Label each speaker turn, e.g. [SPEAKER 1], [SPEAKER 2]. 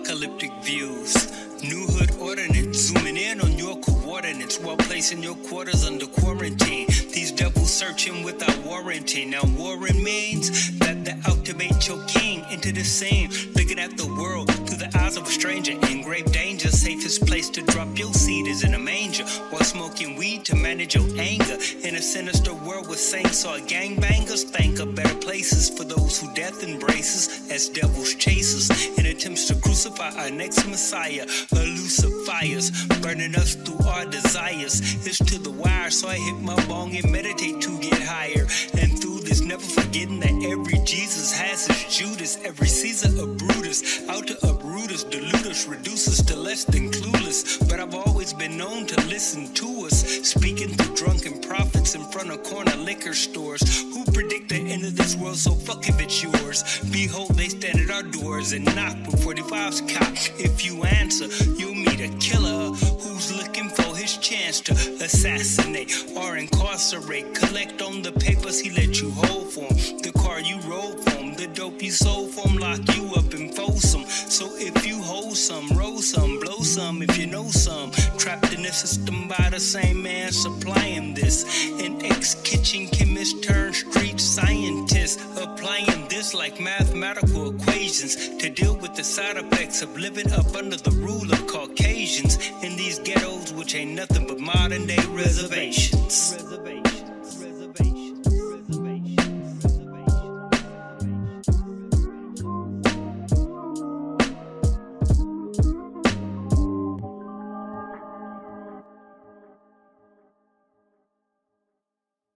[SPEAKER 1] apocalyptic views. New hood ordinance, zooming in on your coordinates while placing your quarters under quarantine. These devils searching without warranty. Now, warring means that to bait your king into the scene. Looking at the world through the eyes of a stranger. In grave danger, safest place to drop your seed is in a manger. Weed to manage your anger. In a sinister world with saints or gangbangers, think of better places for those who death embraces as devil's chasers. In attempts to crucify our next Messiah, elusive fires burning us through our desires. It's to the wire, so I hit my bong and meditate to get higher. And through this, never forgetting that every Jesus has his Judas, every Caesar uproot us, reduce us to less than clueless. But I've always been known to listen to us, speaking to drunken prophets in front of corner liquor stores. Who predict the end of this world? So fuck if it's yours. Behold, they stand at our doors and knock with 45's cock. If you answer, you'll meet a killer who's looking for his chance to assassinate or incarcerate. Collect on the papers he let you hold for him. The car you rode for him, the dope you sold for him, lock you up and some, if you know some. Trapped in the system by the same man supplying this. An ex kitchen chemist turned street scientist. Applying this like mathematical equations to deal with the side effects of living up under the rule of Caucasians in these ghettos, which ain't nothing but modern day reservations.